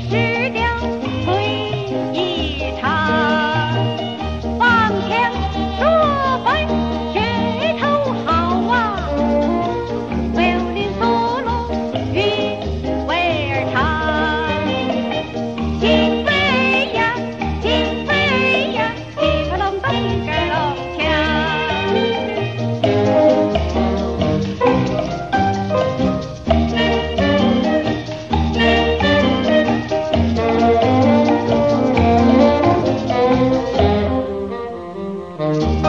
是雕。Bye.